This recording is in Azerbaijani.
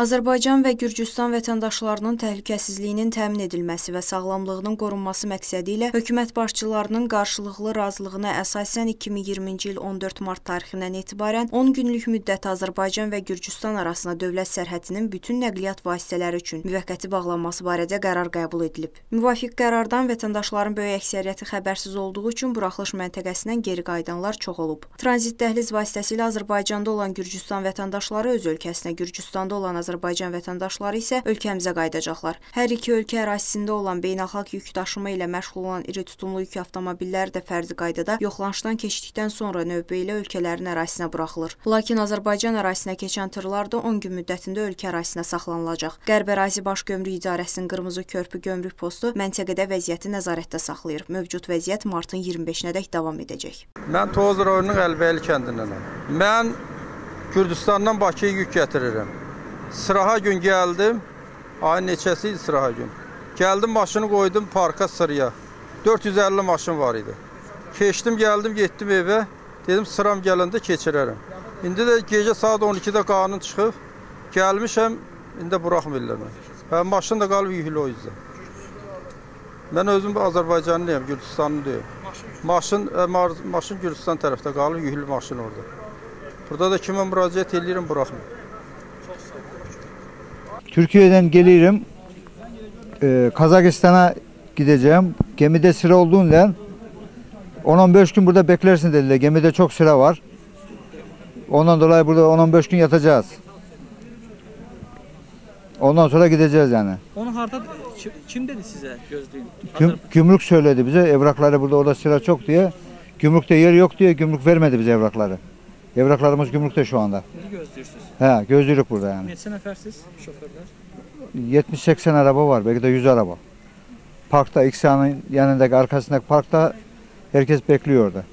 Azərbaycan və Gürcüstan vətəndaşlarının təhlükəsizliyinin təmin edilməsi və sağlamlığının qorunması məqsədi ilə hökumət başçılarının qarşılıqlı razılığına əsasən 2020-ci il 14 mart tarixindən etibarən 10 günlük müddət Azərbaycan və Gürcüstan arasında dövlət sərhədinin bütün nəqliyyat vasitələri üçün müvəqqəti bağlanması barədə qərar qəbul edilib. Müvafiq qərardan vətəndaşların böyük əksəriyyəti xəbərsiz olduğu üçün buraxılış məntəqəsindən geri qayıdanlar çox olub. Tranzit dəhliz vasitəsilə Azərbaycanda olan Gürcüstan vətəndaşları öz ölkəsinə, Gürcüstanda olan Azərbaycan vətəndaşları isə ölkəmizə qayıdacaqlar. Hər iki ölkə ərazisində olan beynəlxalq yük daşıma ilə məşğul olan iri tutumlu yük avtomobilləri də fərdi qaydada yoxlanışdan keçdikdən sonra növbə ilə ölkələrin ərazisinə buraxılır. Lakin Azərbaycan ərazisinə keçən tırlar da 10 gün müddətində ölkə ərazisinə saxlanılacaq. Qərb ərazi baş gömrük idarəsinin Qırmızı Körpü gömrük postu məntəqədə vəziyyəti nəzarətdə saxlayır. Mövcud vəziyyət martın 25-nədək davam edəcək. Mən Toz rayonunun Əlbəyli kəndindənəm. Mən Gürcüstandan Bakıya yük gətirirəm. Sıraha gün gəldim. Ayın neçəsi idi sıraha gün? Gəldim maşını qoydum parka sıraya. 450 maşın var idi. Keçdim, gəldim, getdim evə. Dedim sıram gələndə keçirərəm. İndi də gecə saat 12-də qanun çıxıb. Gəlmişəm, indi buraxmırlar məni. Hə, maşın da qalıb yüklü o yüzden. Mən özüm Azərbaycanlıyam, Gürcüstanlı deyil. Maşın, ə, mar- maşın Gürcüstan tərəfdə qalıb, yüklü maşın orada. Burada da kimə müraciət edirəm, buraxmır. Türkiye'den gelirim. Ee, Kazakistan'a gideceğim. Gemide sıra olduğundan 10-15 gün burada beklersin dediler. Gemide çok sıra var. Ondan dolayı burada 10-15 gün yatacağız. Ondan sonra gideceğiz yani. Onu harda kim, dedi sizə gözləyin? Güm, gümrük söyledi bize evrakları burada orada sıra çok diye. Gümrükte yer yok diye gümrük vermedi bize evrakları. Evraklarımız gümrükte şu anda. İndi gözləyirsiniz. He gözlülük burada yani. Neçə nəfərsiz şoförlər? 70-80 araba var belki de 100 araba. Parkta İksa'nın yanındaki arkasındaki parkta herkes bekliyor orada.